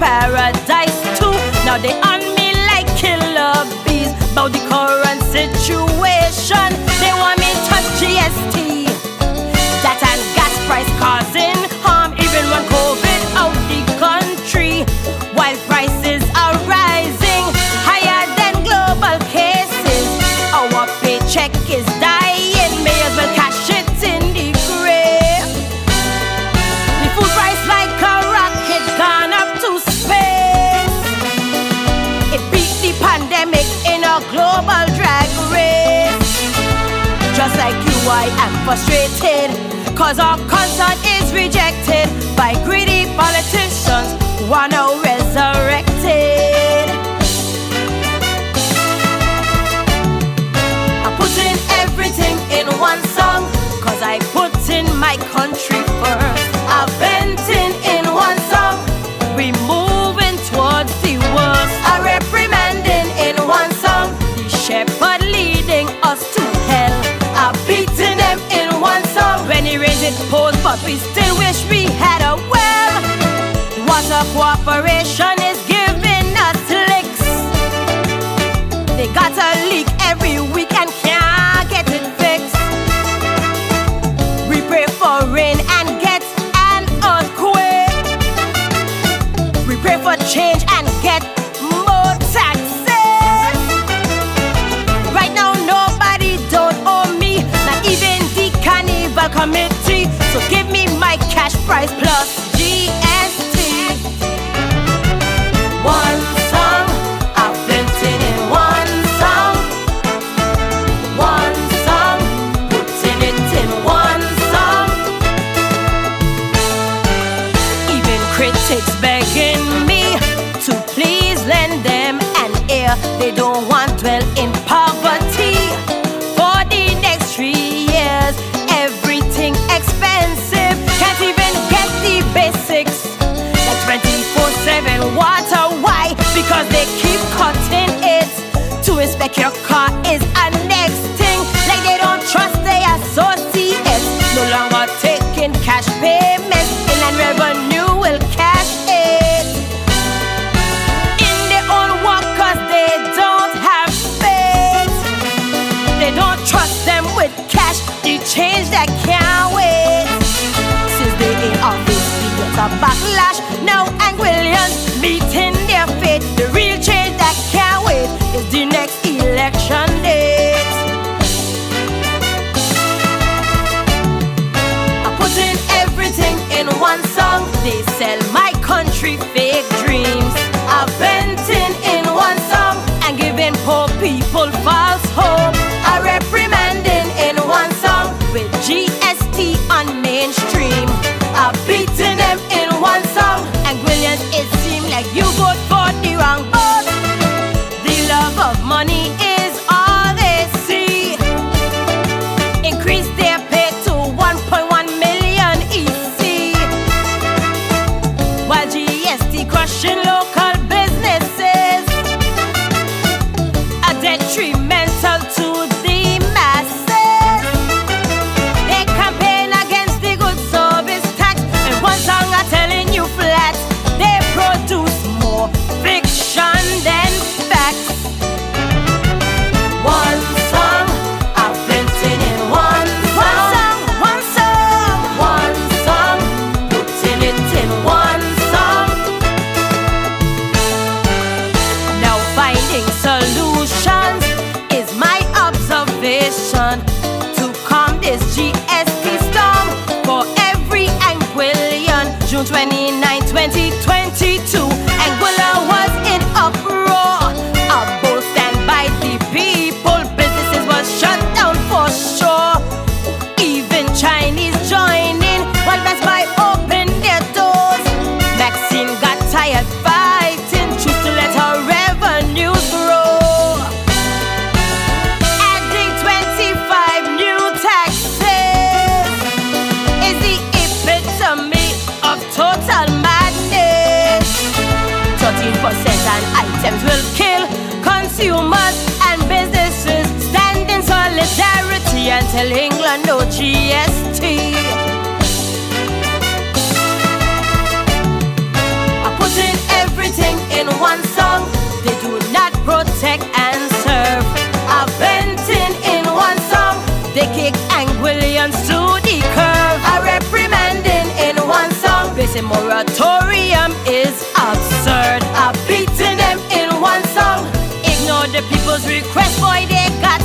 paradise too. Now they on me like killer bees. About the current situation, they want me touch GST. That and gas price causes. frustrated. Cause our concern is rejected By greedy politicians who are no resurrection in polls, but we still wish we had a well. What a cooperation is price plus. that your car is a next thing. Like they don't trust their associates. No longer taking cash payments. And Inland revenue will cash it. In their own workers, they don't have faith. They don't trust them with cash. They change that can't wait. Since they ain't office, it's a backlash. they sell tell England oh, no GST. I put in everything in one song. They do not protect and serve. I bent in in one song. They kick Anguillians to the curb. I reprimanding in one song. They say moratorium is absurd. I beating them in one song. Ignore the people's request, boy, they got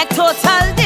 neglect, total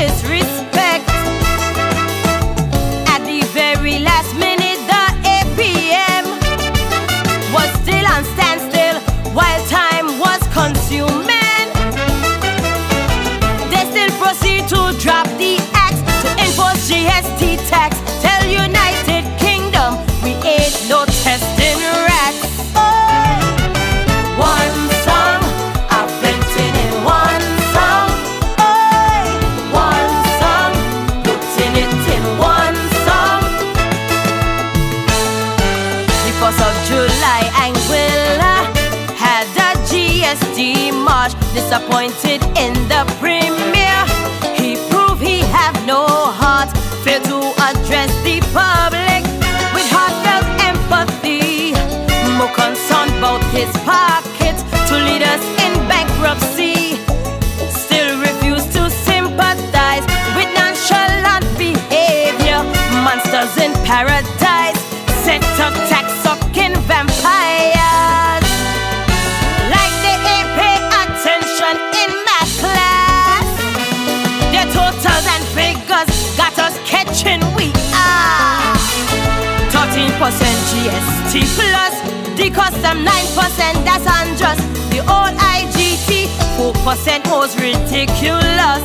Disappointed in the premier, he proved he have no heart. Failed to address the public with heartfelt empathy. More concerned about his pockets to lead us in bankruptcy. Still refuse to sympathize with nonchalant behavior. Monsters in paradise, set up GST plus the custom 9% that's unjust. The old IGT 4% was ridiculous.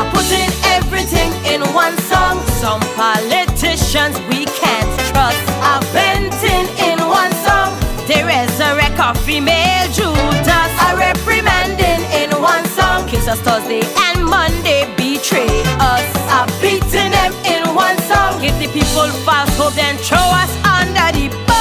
I'm putting everything in one song. Some politicians we can't trust. I'm venting in one song. They resurrect a female Judas. A reprimanding in one song. Kiss us Thursday and Monday betray us. Beating them in one song. Give the people false hope, then throw us under the bus.